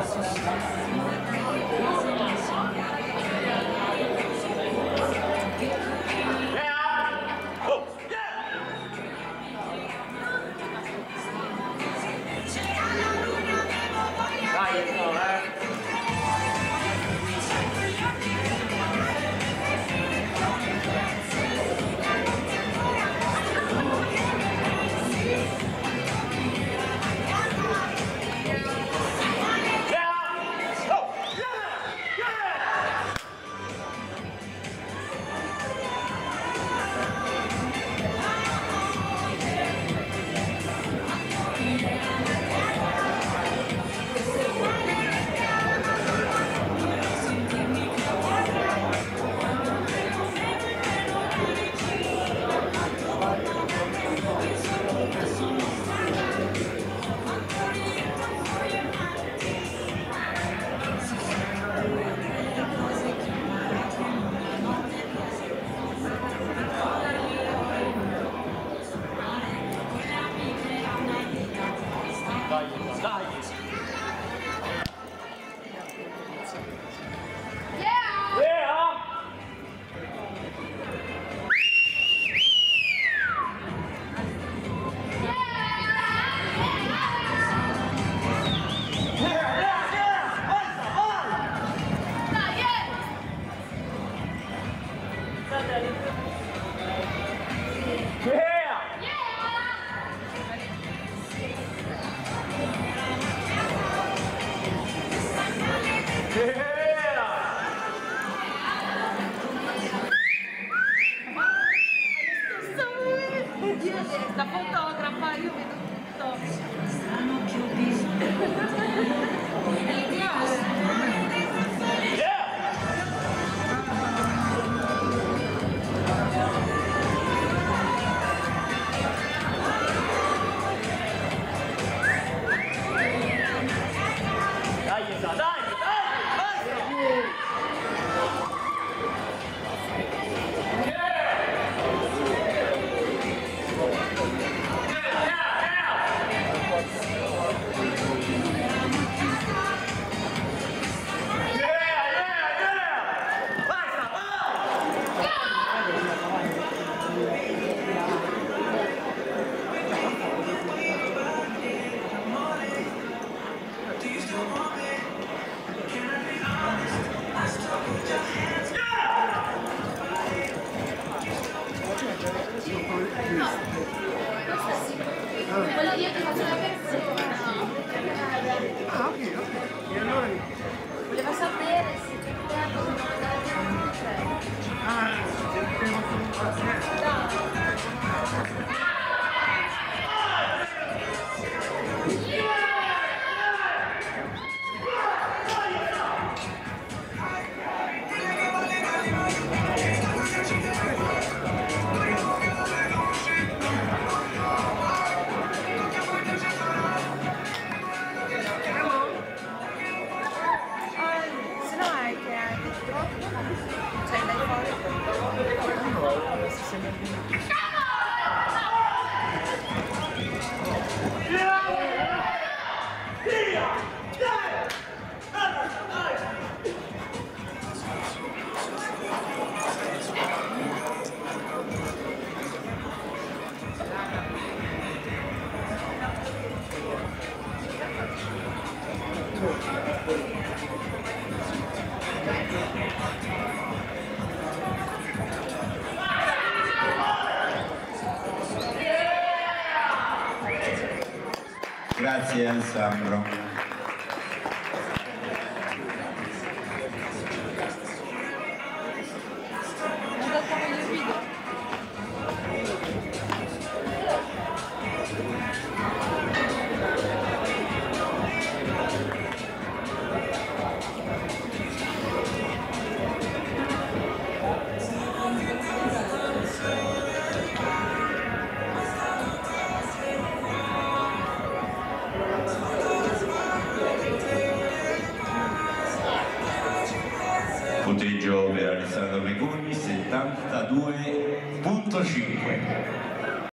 Graças. Cadê? Grazie Alessandro. Punteggio per Alessandro Regoni 72.5